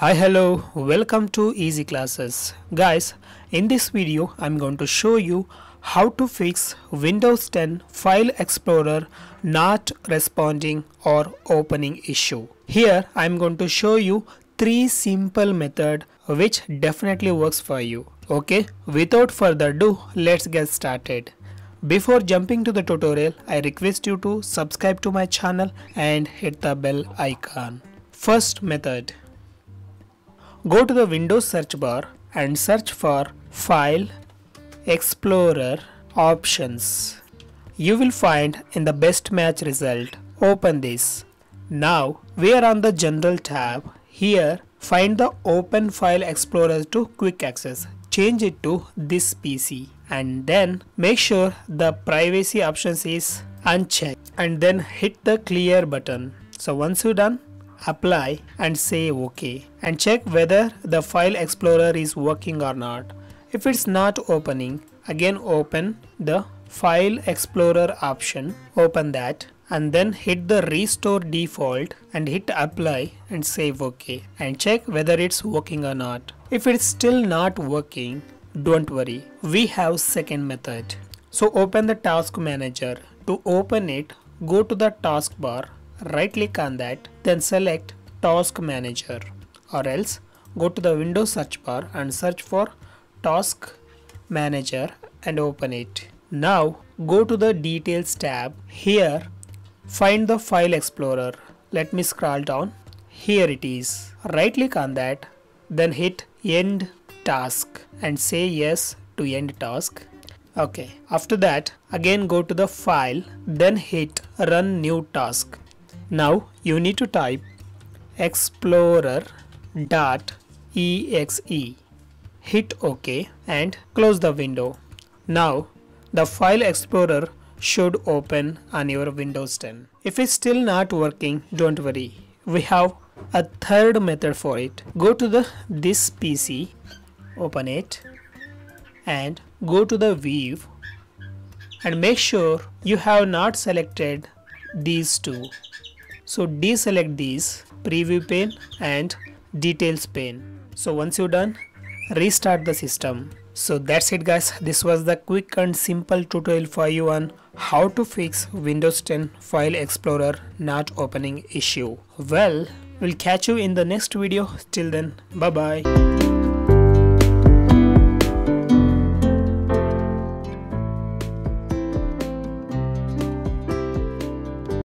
Hi hello. Welcome to easy classes. Guys in this video I'm going to show you how to fix Windows 10 file explorer not responding or opening issue. Here I'm going to show you three simple method which definitely works for you. Okay? Without further ado let's get started. Before jumping to the tutorial, I request you to subscribe to my channel and hit the bell icon. First method. Go to the Windows search bar and search for File Explorer Options. You will find in the best match result. Open this. Now we are on the General tab. Here find the Open File Explorer to Quick Access. Change it to this PC and then make sure the privacy options is unchecked and then hit the clear button. So once you're done apply and say ok and check whether the file explorer is working or not. If it's not opening again open the file explorer option open that and then hit the restore default and hit apply and save ok and check whether it's working or not. If it's still not working don't worry, we have second method. So open the task manager. To open it, go to the taskbar, right click on that, then select task manager or else go to the Windows search bar and search for task manager and open it. Now go to the details tab. Here find the file explorer. Let me scroll down. Here it is. Right click on that, then hit end task and say yes to end task okay after that again go to the file then hit run new task now you need to type explorer.exe. hit ok and close the window. Now the file explorer should open on your windows 10 if it's still not working don't worry. We have a third method for it. Go to the this pc open it and go to the view and make sure you have not selected these two so deselect these preview pane and details pane. So once you're done restart the system. So that's it guys. This was the quick and simple tutorial for you on how to fix windows 10 file explorer not opening issue. Well we'll catch you in the next video. Till then bye bye